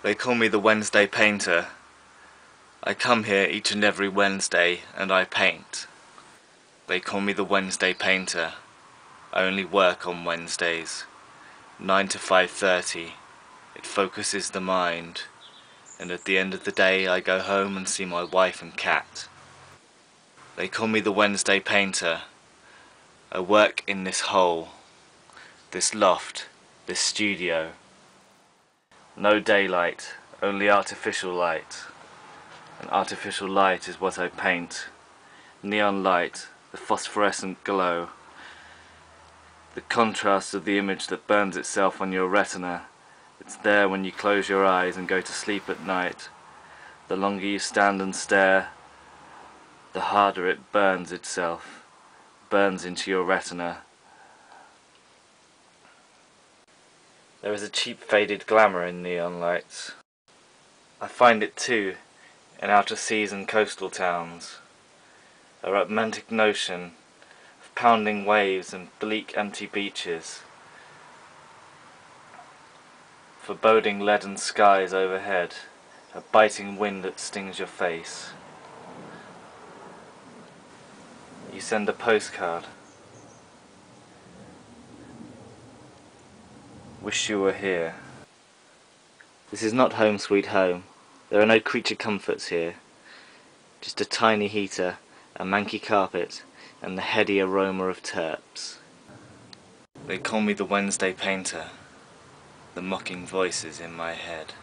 They call me the Wednesday Painter. I come here each and every Wednesday and I paint. They call me the Wednesday Painter. I only work on Wednesdays. 9 to 5.30. It focuses the mind. And at the end of the day I go home and see my wife and cat. They call me the Wednesday Painter. I work in this hole, this loft, this studio. No daylight, only artificial light. And artificial light is what I paint. Neon light, the phosphorescent glow. The contrast of the image that burns itself on your retina. It's there when you close your eyes and go to sleep at night. The longer you stand and stare, the harder it burns itself, burns into your retina. There is a cheap faded glamour in neon lights. I find it too in outer seas and coastal towns. A romantic notion of pounding waves and bleak empty beaches. Foreboding leaden skies overhead, a biting wind that stings your face. You send a postcard. Wish you were here. This is not home sweet home. There are no creature comforts here. Just a tiny heater, a manky carpet, and the heady aroma of turps. They call me the Wednesday Painter. The mocking voices in my head.